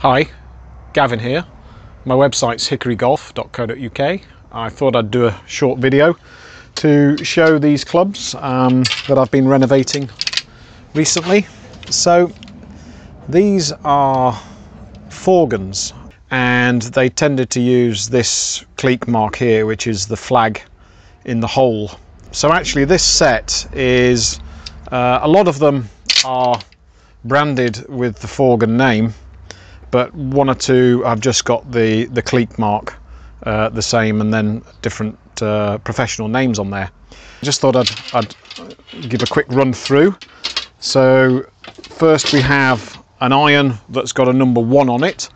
Hi, Gavin here. My website's hickorygolf.co.uk. I thought I'd do a short video to show these clubs um, that I've been renovating recently. So these are Forgans and they tended to use this cleek mark here which is the flag in the hole. So actually this set is, uh, a lot of them are branded with the Forgan name but one or two I've just got the, the cleek mark uh, the same and then different uh, professional names on there. Just thought I'd, I'd give a quick run through. So first we have an iron that's got a number one on it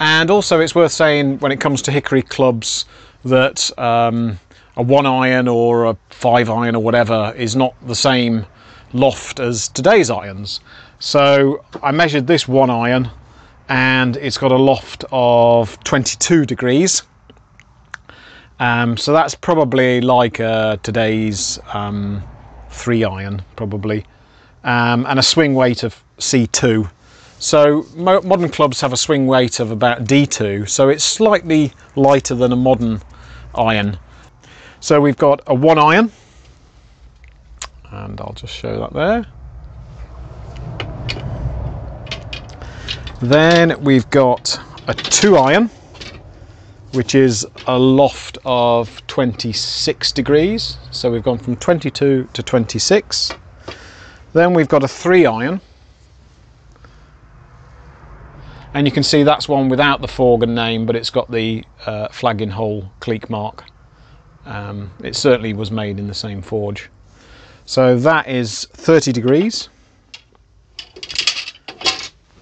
and also it's worth saying when it comes to hickory clubs that um, a one iron or a five iron or whatever is not the same loft as today's irons. So I measured this one iron and it's got a loft of 22 degrees. Um, so that's probably like uh, today's um, three iron probably um, and a swing weight of C2. So mo modern clubs have a swing weight of about D2 so it's slightly lighter than a modern iron. So we've got a one iron and I'll just show that there. Then we've got a two iron, which is a loft of 26 degrees. So we've gone from 22 to 26. Then we've got a three iron. And you can see that's one without the Forgan name, but it's got the uh, flagging hole cleek mark. Um, it certainly was made in the same forge. So that is 30 degrees.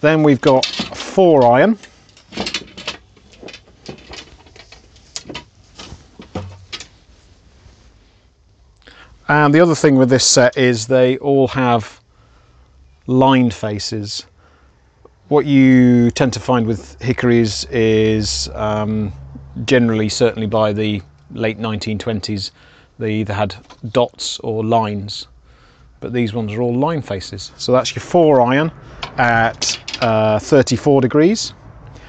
Then we've got four iron. And the other thing with this set is they all have lined faces. What you tend to find with hickories is um, generally, certainly by the late 1920s, they either had dots or lines, but these ones are all line faces. So that's your four iron at uh, 34 degrees,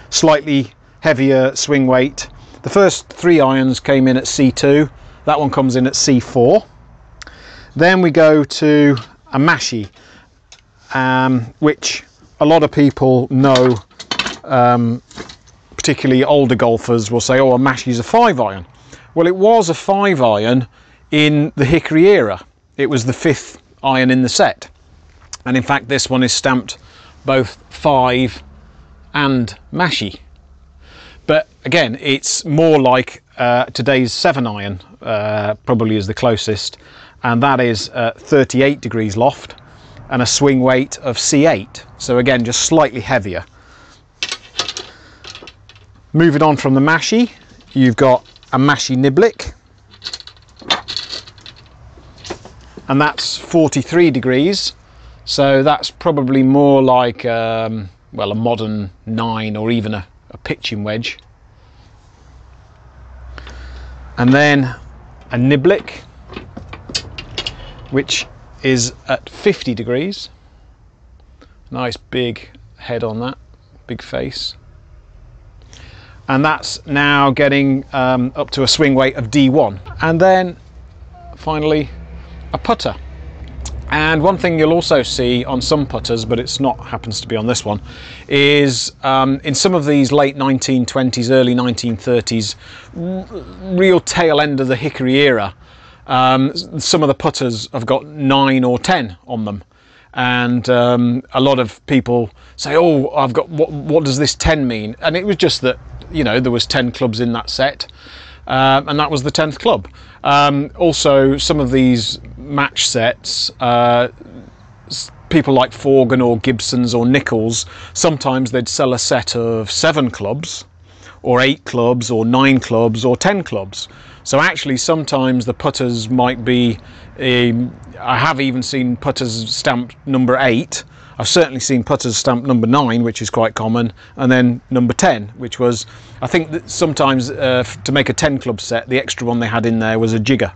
slightly heavier swing weight. The first three irons came in at C2, that one comes in at C4. Then we go to a Mashie, um, which a lot of people know, um, particularly older golfers will say, oh, a Mashie's a five iron. Well, it was a five iron in the Hickory era. It was the fifth iron in the set. And in fact, this one is stamped both five and Mashie. But again, it's more like uh, today's seven iron, uh, probably is the closest, and that is uh, 38 degrees loft and a swing weight of C8. So again, just slightly heavier. Moving on from the Mashie, you've got a Mashie Niblick, and that's 43 degrees so that's probably more like, um, well, a modern nine or even a, a pitching wedge. And then a niblick, which is at 50 degrees. Nice big head on that, big face. And that's now getting um, up to a swing weight of D1. And then finally a putter. And one thing you'll also see on some putters, but it's not happens to be on this one, is um, in some of these late 1920s, early 1930s, real tail end of the hickory era, um, some of the putters have got nine or 10 on them. And um, a lot of people say, oh, I've got, what, what does this 10 mean? And it was just that, you know, there was 10 clubs in that set. Uh, and that was the 10th club. Um, also, some of these match sets, uh, people like Forgan or Gibsons or Nichols, sometimes they'd sell a set of seven clubs, or eight clubs, or nine clubs, or ten clubs. So actually, sometimes the putters might be. Um, I have even seen putters stamped number eight. I've certainly seen putters stamped number nine, which is quite common, and then number 10, which was, I think that sometimes uh, to make a 10 club set, the extra one they had in there was a jigger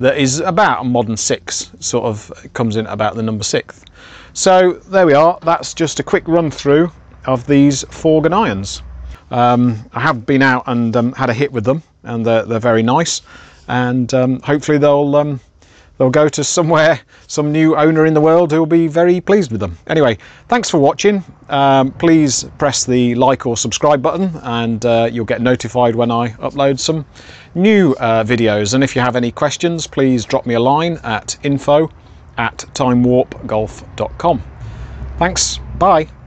that is about a modern six, sort of comes in about the number sixth. So there we are, that's just a quick run through of these Forgan irons. Um, I have been out and um, had a hit with them and they're, they're very nice and um, hopefully they'll um, they'll go to somewhere some new owner in the world who will be very pleased with them. Anyway thanks for watching. Um, please press the like or subscribe button and uh, you'll get notified when I upload some new uh, videos. And if you have any questions please drop me a line at info at timewarpgolf.com thanks. Bye